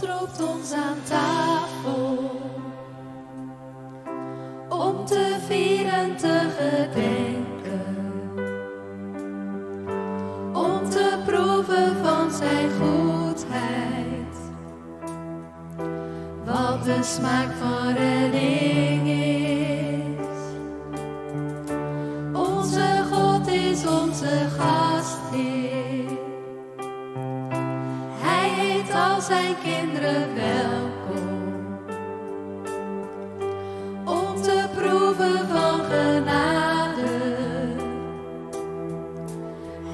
God ons aan tafel om te vieren, te gedenken, om te proeven van zijn goedheid. Wat de smaak van redding is. zijn kinderen welkom. Om te proeven van genade.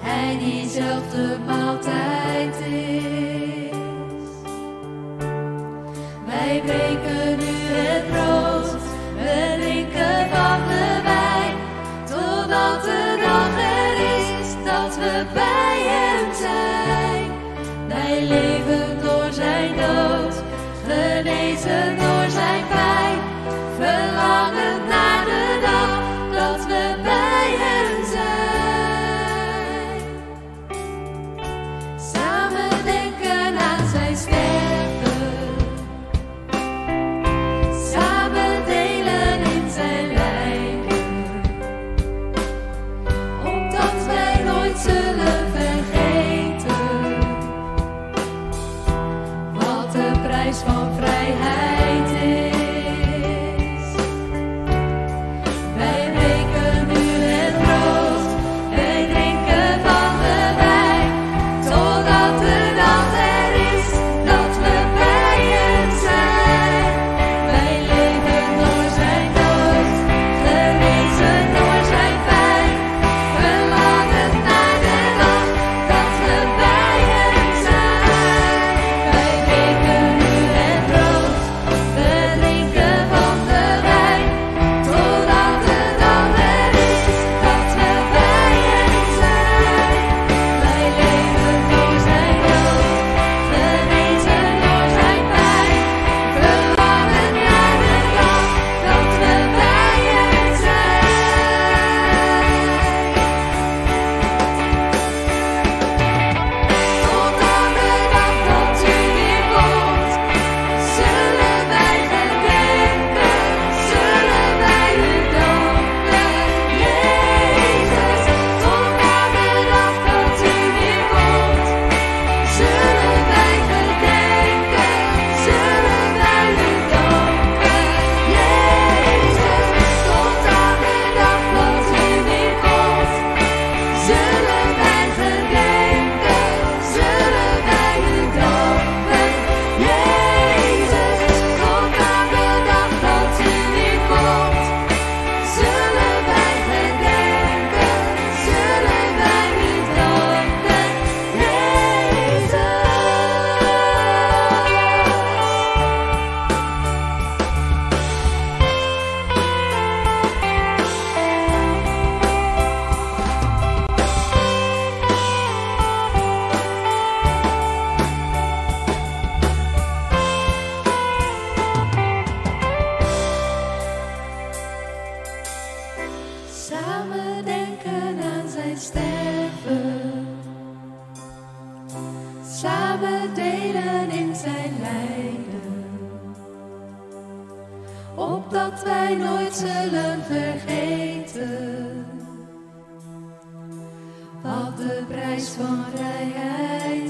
Hij die zelf de maaltijd is. Wij breken nu het brood, we drinken van de wijn. Totdat de dag er is dat we bij hem van vrijheid. denken aan zijn sterven. Samen delen in zijn lijden. Opdat wij nooit zullen vergeten. Wat de prijs van vrijheid